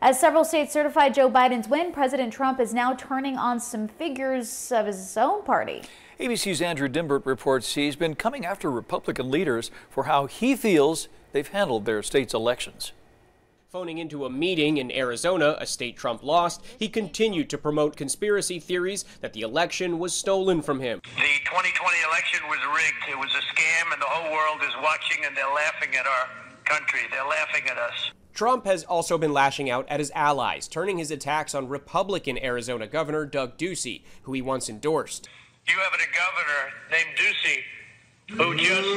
As several states certified Joe Biden's win, President Trump is now turning on some figures of his own party. ABC's Andrew Dymburt reports he's been coming after Republican leaders for how he feels they've handled their state's elections. Phoning into a meeting in Arizona, a state Trump lost, he continued to promote conspiracy theories that the election was stolen from him. The 2020 election was rigged. It was a scam, and the whole world is watching, and they're laughing at our country. They're laughing at us. Trump has also been lashing out at his allies, turning his attacks on Republican Arizona Governor Doug Ducey, who he once endorsed. You have a governor named Ducey who just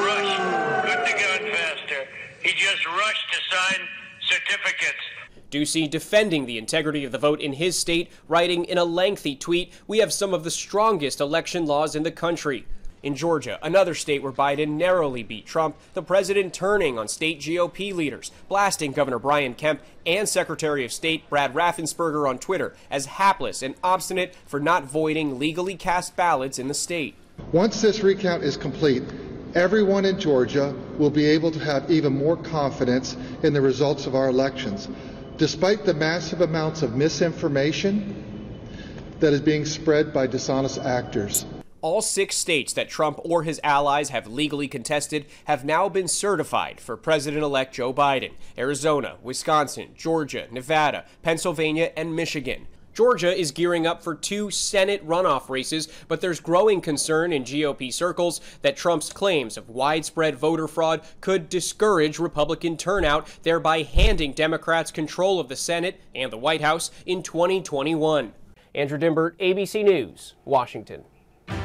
rushed, couldn't have gone faster. He just rushed to sign certificates. Ducey defending the integrity of the vote in his state, writing in a lengthy tweet, We have some of the strongest election laws in the country. In Georgia, another state where Biden narrowly beat Trump, the president turning on state GOP leaders, blasting Governor Brian Kemp and Secretary of State Brad Raffensperger on Twitter as hapless and obstinate for not voiding legally cast ballots in the state. Once this recount is complete, everyone in Georgia will be able to have even more confidence in the results of our elections. Despite the massive amounts of misinformation that is being spread by dishonest actors. All six states that Trump or his allies have legally contested have now been certified for President elect Joe Biden Arizona, Wisconsin, Georgia, Nevada, Pennsylvania, and Michigan. Georgia is gearing up for two Senate runoff races, but there's growing concern in GOP circles that Trump's claims of widespread voter fraud could discourage Republican turnout, thereby handing Democrats control of the Senate and the White House in 2021. Andrew Dymburt, ABC News, Washington.